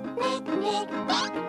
make, make, make, make.